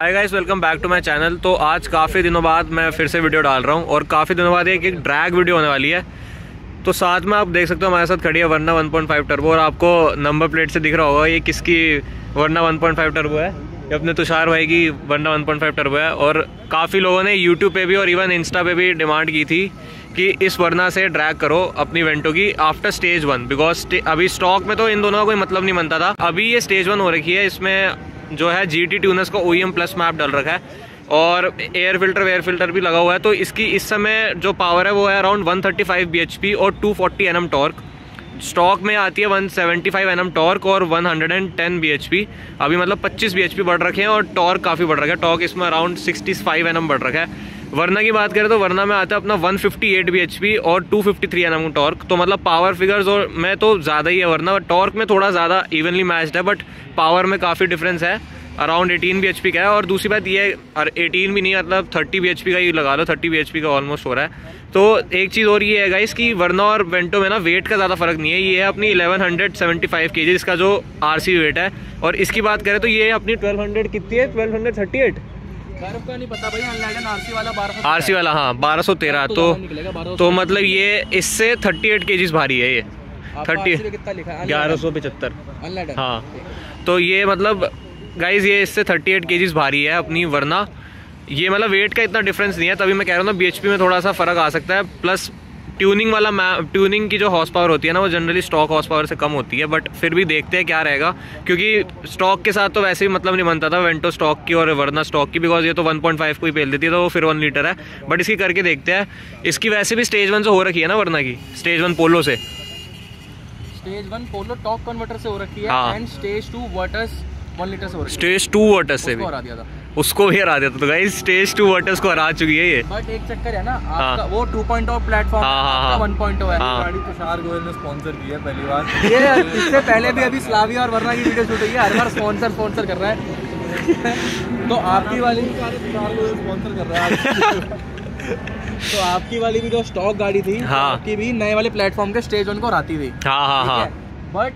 Hi guys welcome back to my channel तो आज काफ़ी दिनों बाद मैं फिर से वीडियो डाल रहा हूँ और काफ़ी दिनों बाद एक एक ड्रैग वीडियो होने वाली है। तो साथ में आप देख सकते हो हमारे साथ खड़ी है वरना 1.5 टर्बो और आपको नंबर प्लेट से दिख रहा होगा ये किसकी वरना 1.5 टर्बो है। ये अपने तुषार भाई की वरना 1.5 टर्बो है और काफ़ी लोगों ने यूट्यूब पर भी और इवन इंस्टा पे भी डिमांड की थी कि इस वरना से ड्रैग करो अपनी वेंटो की आफ्टर स्टेज वन बिकॉज़ अभी स्टॉक में तो इन दोनों का कोई मतलब नहीं बनता था। अभी ये स्टेज वन हो रखी है, इसमें जो है जी टी ट्यूनस का ओ प्लस मैप डल रखा है और एयर फ़िल्टर वेयर फ़िल्टर भी लगा हुआ है। तो इसकी, इस समय जो पावर है वो है अराउंड 135 थर्टी और 240 फोर्टी टॉर्क स्टॉक में आती है 175 सेवेंटी टॉर्क और 110 bhp अभी मतलब 25 bhp बढ़ रखे हैं और टॉर्क काफ़ी बढ़ रखा है। टॉर्क इसमें अराउंड 65 फाइव बढ़ रखा है। वरना की बात करें तो वरना में आता है अपना 158 फिफ्टी और 253 फिफ्टी टॉर्क तो मतलब पावर फिगर्स और में तो ज़्यादा ही है वरना टॉर्क में थोड़ा ज़्यादा इवनली मैच्ड है बट पावर में काफ़ी डिफरेंस है। अराउंड 18 बी का है और दूसरी बात ये और 18 भी नहीं मतलब 30 बी का ही लगा लो 30 बी का ऑलमोस्ट हो रहा है। तो एक चीज़ और ये है गाइस कि वरना और वेंटो में ना वेट का ज़्यादा फ़र्क नहीं है। ये है अपनी 1175 केजी इसका जो आरसी वेट है। और इसकी बात करें तो ये अपनी 1200 कितनी है? 1238 का नहीं पता भाई आरसी वाला आरसी वाला हाँ बारह सौ तेरह तो तो मतलब ये इससे थर्टी एट के भारी है ये। थर्टी ग्यारह सौ पचहत्तर। हाँ। तो ये मतलब गाइज़ ये इससे थर्टी एट के भारी है अपनी वरना ये मतलब वेट का इतना डिफरेंस नहीं है। तभी मैं कह रहा हूँ ना बी में थोड़ा सा फ़र्क आ सकता है प्लस ट्यूनिंग वाला ट्यूनिंग की जो हॉर्स पावर होती है ना वो जनरली स्टॉक हॉर्स पावर से कम होती है बट फिर भी देखते हैं क्या रहेगा क्योंकि स्टॉक के साथ तो वैसे भी मतलब नहीं बनता था वेंटो स्टॉक की और वरना स्टॉक की बिकॉज़ ये तो 1.5 को ही पेल देती है तो वो फिर वन लीटर है बट इसकी करके देखते हैं। इसकी वैसे भी स्टेज वन से हो रखी है ना वरना की स्टेज वन पोलो से। Stage one Polo top converter से हो रखी है and stage two waters one litre से हो रखी है। स्टेज टू वाटर्स से भी। दिया था। उसको भी हरा दिया था। तो गाइस स्टेज टू वाटर्स को हरा चुकी है ये। बट एक चक्कर है ना आपका हाँ। वो 2.0 प्लेटफॉर्म हाँ, हाँ, हाँ, 1.0 है। हाँ। गाड़ी तुषार गोयल ने स्पॉन्सर की है पहली बार। ये इससे पहले भी अभी स्लाविया और वरना की वीडियो शूट हुई है। हर बार स्पॉन्सर स्पॉन्सर कर रहा है। तो आपकी वाली तुषार गोयल स्पॉन्सर कर रहा है तो आपकी वाली भी जो स्टॉक गाड़ी थी हाँ। आपकी भी नए वाले प्लेटफॉर्म के स्टेज वन को हराती थी हाँ हाँ हाँ? बट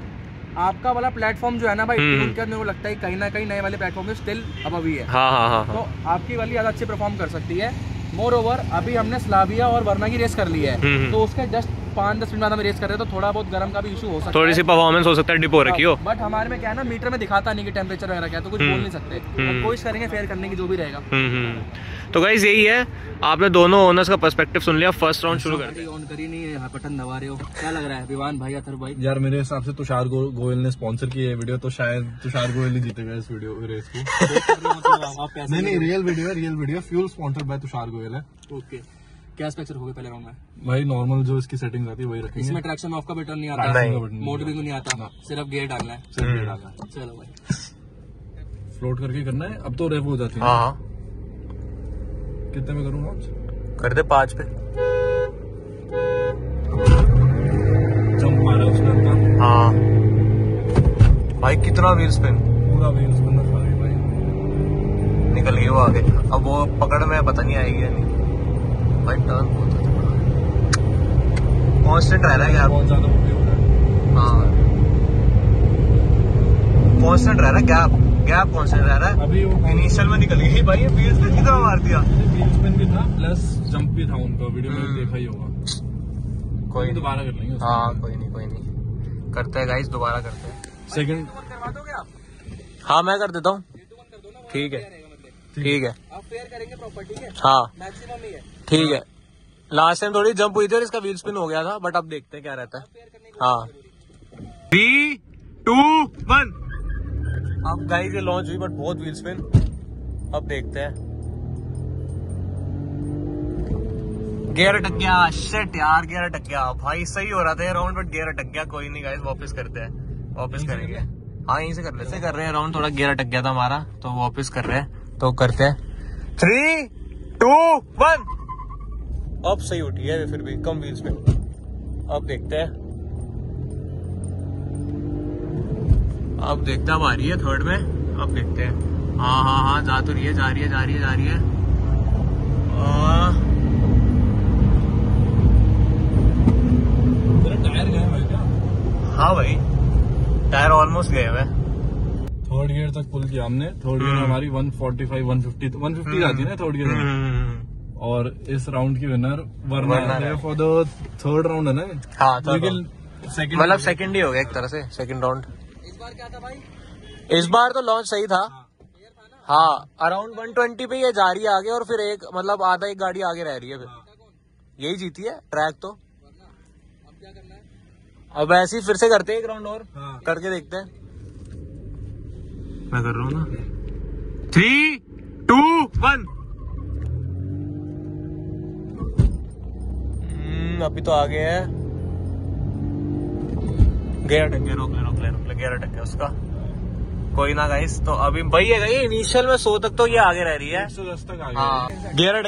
आपका वाला प्लेटफॉर्म जो है ना भाई हम्म। मेरे को लगता है कहीं ना कहीं नए वाले प्लेटफॉर्म में स्टिल अब अभी है हाँ, हाँ हाँ तो आपकी वाली ज़्यादा अच्छी परफॉर्म कर सकती है मोर ओवर अभी हमने स्लाविया और वर्ना की रेस कर ली है हम्म, हम्म। तो उसके जस्ट पाँच दस मिनट बाद हम रेस कर रहे हैं तो थोड़ा बहुत गर्म का भी इशू हो सकता है थोड़ी सी परफॉर्मेंस हो सकता है डिपो रखी हो। बट हमारे में क्या है ना मीटर में दिखाता नहीं कि टेम्परेचर वगैरह क्या तो कुछ बोल नहीं सकते। कोशिश करेंगे फेयर करने की जो भी रहेगा। तो गाइज़ यही है। आपने दोनों ओनर्स का पर्सपेक्टिव सुन लिया फ़र्स्ट राउंड शुरू कर ऑन करी नहीं है बटन दबा रहे हो। क्या लग रहा है विवान भाई अथर भाई? यार मेरे हिसाब से तुषार गोयल ने स्पॉन्सर की है वीडियो तो शायद तुषार गोयल ही जीतेगा इस वीडियो रेस को। नहीं नहीं रियल वीडियो है real video fuel sponsor by Tushar Goyal है। ओके क्या स्पेक्चर हो गए पहले राउंड में? भाई नॉर्मल जो इसकी सेटिंग आती है वही रखेंगे। इसमें ट्रैक्शन ऑफ़ का बटन नहीं आता। मोड भी नहीं आता। सिर्फ़ गेयर डालना है। सिर्फ़ गेयर डालना है। चलो भाई। फ्लोट करके करना है। अब तो रेप हो जाती है। हाँ, हाँ। कितने में करूँ कर दे पाँच पे। जंप मारा उसने हाँ। भाई कितना व्हील स्पिन पूरा व्हील स्पिन भाई। निकल गई वो आगे। अब वो पकड़ में पता नहीं आएगी या नहीं। भाई टर्न बहुत अच्छा कांस्टेंट रह रहा है बहुत ज़्यादा हाँ कांस्टेंट रह रहा है गैप गैप कांस्टेंट रह रहा है। अभी इनिशियल में निकल गई। भाई स्पिन कितना मार दिया? स्पिन भी था प्लस जंप भी था उनका वीडियो में देखा ही होगा। कोई दोबारा कर लेंगे हाँ कोई नहीं कोई नहीं। करते हैं गाइस दोबारा करते हैं। सेकंड हाँ मैं कर देता हूँ। ठीक है। ठीक है। आप फेयर करेंगे प्रॉपर्टी है? हाँ। मैक्सिमम ही है। ठीक है। लास्ट टाइम थोड़ी जंप हुई थी और इसका व्हील स्पिन हो गया था बट अब देखते हैं क्या रहता है। हाँ। थ्री टू वन अब गाइस ये लॉन्च हुई बट बहुत व्हील स्पिन अब देखते हैं। गेयर अटक गया। शिट यार गेयर अटक गया। भाई सही हो रहा था राउंड बट गेयर अटक गया। कोई नहीं गाइस वापस करते हैं। वापस करेंगे। हाँ यहीं से कर लेते कर रहे हैं राउंड थोड़ा गेयर अटक गया था हमारा तो वापस कर रहे हैं। तो करते हैं। थ्री टू वन अब सही उठी है फिर भी कम व्हील्स पे। अब देखते हैं। अब देखते अब आ रही है थर्ड में। अब देखते हैं। हाँ हाँ हाँ जा तो रही है जा रही है जा रही है जा रही है। टायर गए हाँ भाई टायर ऑलमोस्ट गए हुए थर्ड गियर तक पुल किया हमने। थर्ड गियर हमारी 145 150 150 जाती है ना थर्ड गियर हम्म, और इस राउंड की विनर वरना फॉर द थर्ड राउंड है ना हाँ लेकिन सेकंड मतलब सेकंड ही हो गया एक तरह से सेकंड राउंड इस बार क्या था भाई? इस बार तो लॉन्च सही था। हाँ। अराउंड 120 पे ये जा रही है आगे और फिर एक मतलब आधा एक गाड़ी आगे रह रही है फिर। यही जीती है ट्रैक तो। अब क्या करना है? अब ऐसे ही फिर से करते हैं एक राउंड और। हाँ। करके देखते हैं। मैं कर रहा हूँ ना। थ्री टू वन हम्म, अभी तो आगे है। गेयर अटक गया रोक ले रोक ले रोक ले गेयर अटक गया उसका। कोई ना गाइस तो अभी वही है ये इनिशियल में सो तक तो ये आगे रह रही है। 110 तक आ गया हाँ।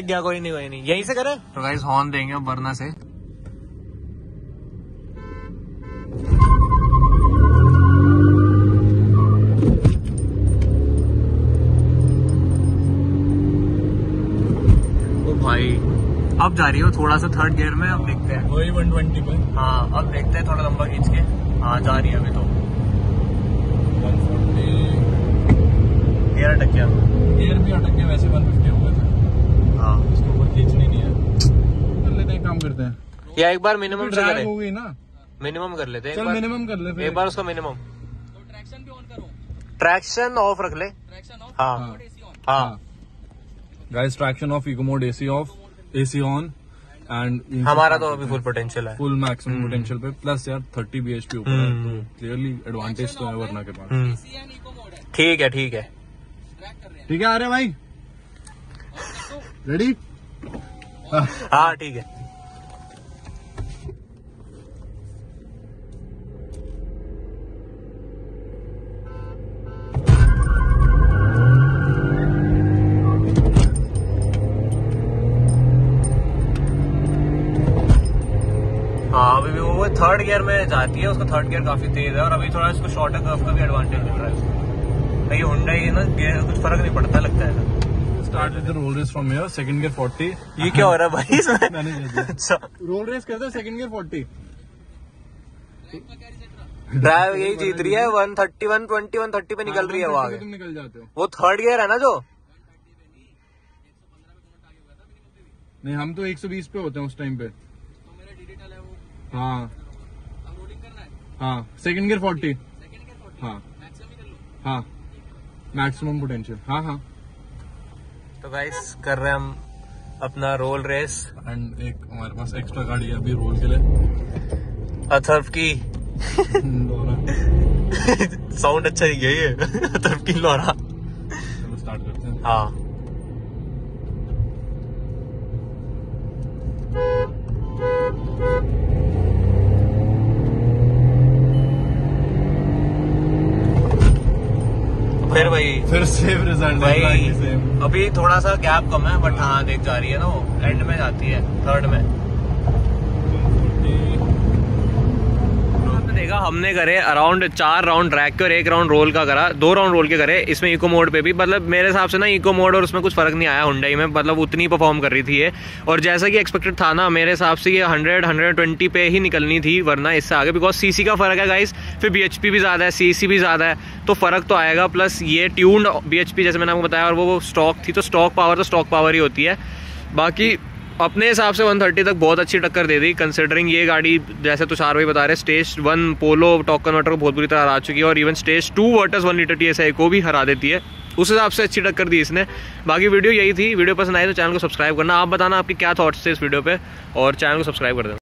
गया कोई नहीं कोई नहीं। यहीं से करे? तो गाइस हॉर्न देंगे वरना से। भाई अब जा रही हो थोड़ा सा थर्ड गियर में अब देखते हैं। वही 120 पे। हाँ अब देखते हैं थोड़ा लंबा खींच के। हाँ जा रही है अभी तो। 140 गियर अटक गया। गियर भी अटक के वैसे 150 हुए थे। हाँ। इसके ऊपर खींचनी नहीं है। कर लेते हैं काम करते हैं। या एक बार मिनिमम से ड्रैग करें। हो ना? मिनिमम कर लेते हैं चल मिनिमम कर ले एक बार उसका मिनिमम तो ट्रैक्शन भी ऑन करो। ट्रैक्शन ऑफ़ रख ले। ट्रैक्शन ऑफ़ हाँ। हाँ। Guys traction off eco mode AC off AC on and हमारा तो अभी फुल पोटेंशियल है। फुल मैक्सिमम पोटेंशियल पे प्लस यार 30 बीएचपी ऊपर है तो क्लियरली एडवांटेज तो है वरना के पास। हम्म, है ठीक है ठीक है। हैं ठीक है आ रहे भाई? रेडी हाँ ठीक है। हाँ अभी भी वो थर्ड गियर में जाती है उसका थर्ड गियर काफ़ी तेज है और अभी थोड़ा इसको शॉर्टर कर्व का भी एडवांटेज मिल रहा है तो ये हुंडा ही ना गियर कुछ फ़र्क नहीं पड़ता लगता है ना। Start with roll race from here second gear 40 ये क्या हो रहा है भाई इसमें? मैंने अच्छा। रोल रेस करते हैं सेकंड गियर 40 ड्राइव यही जीत रही है one thirty one twenty one thirty पे निकल रही है वो आगे। तुम निकल जाते हो। वो थर्ड गियर है ना जो? नहीं हम तो 120 पे होते हैं उस टाइम पे तो मेरा डिजिटल है वो हाँ। है। हाँ second gear 40 second gear forty हाँ। मैक्सिमम ही। हाँ मैक्सिमम पोटेंशियल हाँ हाँ। तो गाइस कर रहे हैं हम अपना रोल रेस एंड एक हमारे पास एक्स्ट्रा गाड़ी है अभी रोल के लिए। अथर्व की। साउंड अच्छा ही गया ये। अथर्व की लोरा। स्टार्ट करते हैं। हाँ। फिर भाई फिर सेम रिज़ल्ट भाई सेम अभी थोड़ा सा गैप कम है बट हाँ देख जा रही है ना वो। एंड में जाती है थर्ड में। देखा, हमने करे अराउंड चार राउंड ट्रैक के और एक राउंड रोल का करा। दो राउंड रोल के करे, इसमें इको मोड पे भी। मतलब मेरे हिसाब से ना इको मोड और उसमें कुछ फ़र्क नहीं आया हुंडई में। मतलब उतनी परफॉर्म कर रही थी ये। और जैसा कि एक्सपेक्टेड था ना, मेरे हिसाब से ये हंड्रेड हंड्रेड ट्वेंटी पे ही निकलनी थी, वरना इससे आगे। बिकॉज़ सीसी का फ़र्क है गाइस फिर बी भी ज़्यादा है सी भी ज़्यादा है तो फ़र्क तो आएगा। प्लस ये ट्यून्ड बी जैसे मैंने आपको बताया, और वो स्टॉक थी तो स्टॉक पावर तो स्टॉक पावर ही होती है। बाकी अपने हिसाब से 130 तक बहुत अच्छी टक्कर दे दी कंसिडरिंग ये गाड़ी, जैसे तुषार भाई बता रहे स्टेज वन पोलो टॉकन वाटर को बहुत बुरी तरह हरा चुकी है और even stage two waters one litre T को भी हरा देती है। उस हिसाब से अच्छी टक्कर दी इसने। बाकी वीडियो यही थी। वीडियो पसंद आई तो चैनल को सब्सक्राइब करना। आप बताना आपके क्या थाट्स थे इस वीडियो पर और चैनल को सब्सक्राइब कर देना।